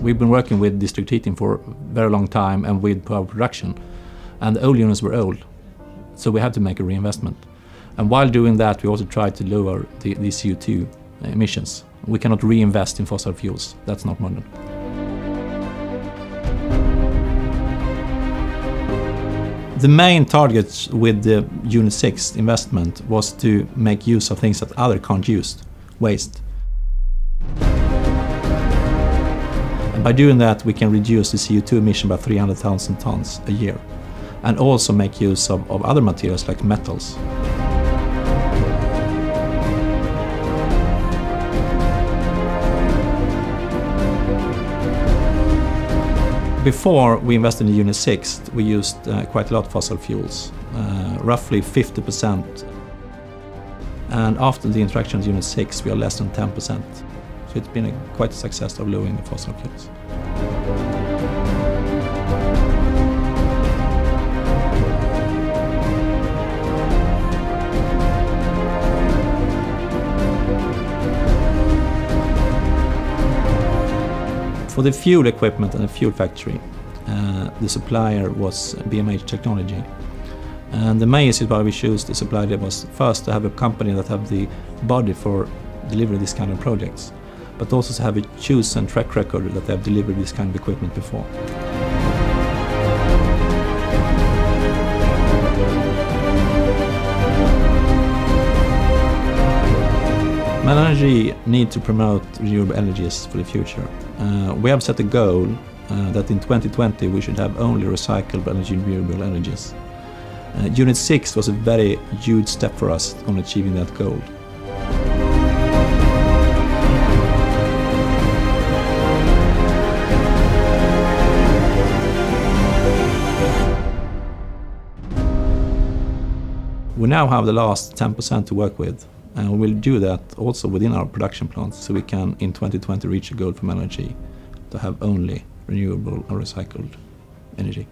We've been working with district heating for a very long time and with power production. And the old units were old, so we had to make a reinvestment. And while doing that, we also tried to lower the, the CO2 uh, emissions. We cannot reinvest in fossil fuels, that's not modern. The main target with the Unit 6 investment was to make use of things that others can't use, waste. By doing that, we can reduce the CO2 emission by 300,000 tons a year and also make use of, of other materials like metals. Before we invested in Unit 6, we used uh, quite a lot of fossil fuels, uh, roughly 50%. And after the introduction of Unit 6, we are less than 10%. So it's been a, quite a success of lowering the fossil fuels. For the fuel equipment and the fuel factory, uh, the supplier was BMH Technology. And the main reason why we chose the supplier was first to have a company that have the body for delivering this kind of projects, but also to have a chosen track record that they have delivered this kind of equipment before. Energy need to promote renewable energies for the future. Uh, we have set a goal uh, that in 2020 we should have only recyclable energy and renewable energies. Uh, Unit 6 was a very huge step for us on achieving that goal. We now have the last 10% to work with and we'll do that also within our production plants so we can in 2020 reach a goal from LNG to have only renewable or recycled energy.